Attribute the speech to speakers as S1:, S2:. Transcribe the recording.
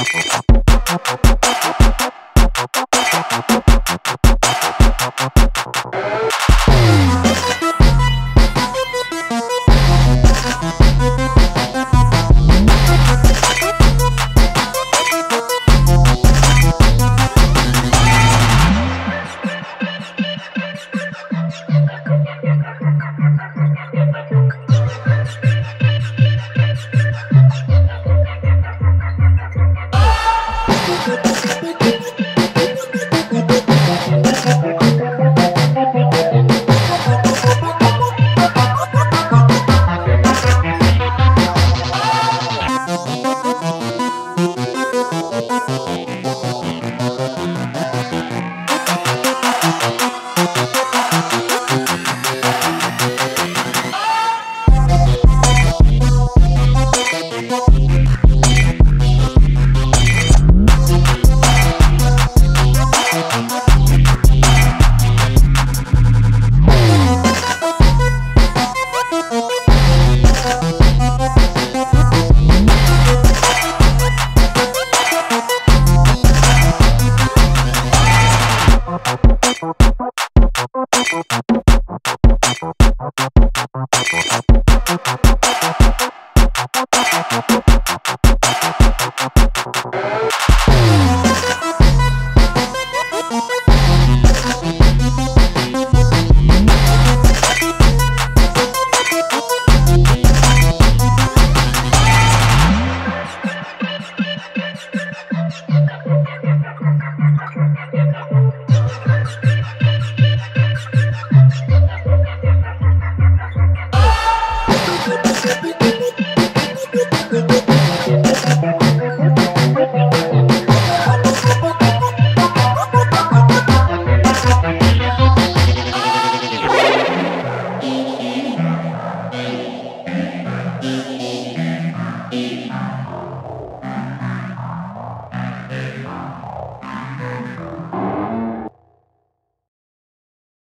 S1: Apple.
S2: Apple, Apple.
S3: Gracias.